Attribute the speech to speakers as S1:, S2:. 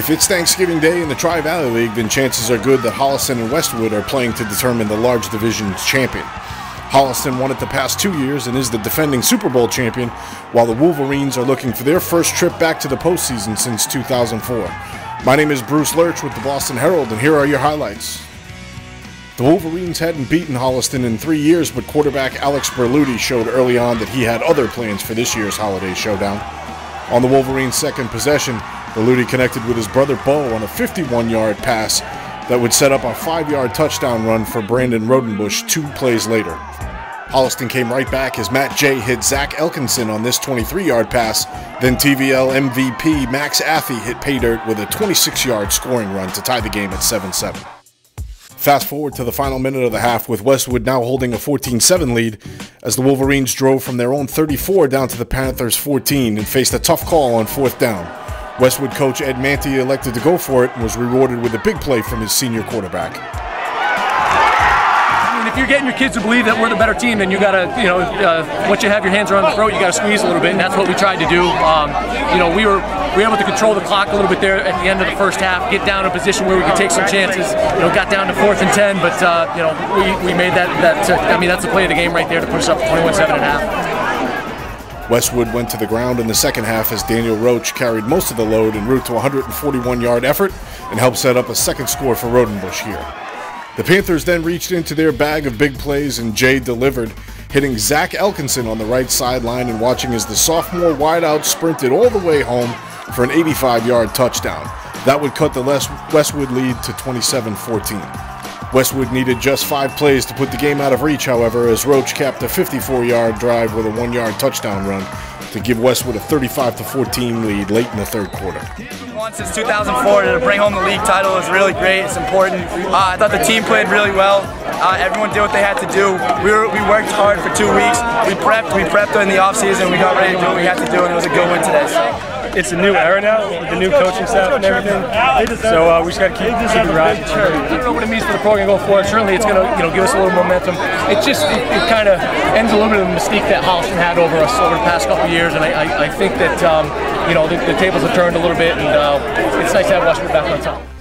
S1: If it's Thanksgiving Day in the Tri Valley League, then chances are good that Holliston and Westwood are playing to determine the large division's champion. Holliston won it the past two years and is the defending Super Bowl champion, while the Wolverines are looking for their first trip back to the postseason since 2004. My name is Bruce Lerch with the Boston Herald, and here are your highlights. The Wolverines hadn't beaten Holliston in three years, but quarterback Alex Berluti showed early on that he had other plans for this year's holiday showdown. On the Wolverines' second possession, Berluti connected with his brother Bo on a 51 yard pass that would set up a five yard touchdown run for Brandon Rosenbush two plays later. Holliston came right back as Matt Jeye hit Zach Elkinson on this 23 yard pass. Then TVL MVP Max Athy hit pay dirt with a 26 yard scoring run to tie the game at 7 7. Fast forward to the final minute of the half with Westwood now holding a 14 7 lead as the Wolverines drove from their own 34 down to the Panthers' 14 and faced a tough call on fourth down. Westwood coach Ed Mantie elected to go for it and was rewarded with a big play from his senior quarterback.
S2: If you're getting your kids to believe that we're the better team, then you got to, you know, uh, once you have your hands around the throat, you got to squeeze a little bit, and that's what we tried to do. Um, you know, we were we were able to control the clock a little bit there at the end of the first half, get down a position where we could take some chances. You know, got down to fourth and ten, but uh, you know, we, we made that that. Uh, I mean, that's the play of the game right there to push up 21-7 and a half.
S1: Westwood went to the ground in the second half as Daniel Roache carried most of the load en route to a 141 yard effort and helped set up a second score for Rosenbush here. The Panthers then reached into their bag of big plays and Jeye delivered, hitting Zach Elkinson on the right sideline and watching as the sophomore wideout sprinted all the way home for an 85 yard touchdown. That would cut the Westwood lead to 27 14. Westwood needed just five plays to put the game out of reach, however, as Roache capped a 54 yard drive with a one yard touchdown run to give Westwood a 35 14 lead late in the third quarter.
S3: Since 2004 to bring home the league title is really great. It's important. Uh, I thought the team played really well. Uh, everyone did what they had to do. We, were, we worked hard for two weeks. We prepped. We prepped in the offseason. We got ready to do what we had to do, and it was a good win today. So
S4: it's a new era now with the new coaching staff and everything. So uh, we just got to keep, keep it right.
S2: I don't know what it means for the program going forward. Certainly, it's going to you know give us a little momentum. It just it, it kind of ends a little bit of the mystique that Holliston had over us over the past couple of years, and I, I, I think that um, you know the, the, tables have turned a little bit, and uh, it's nice to have Westwood back on top.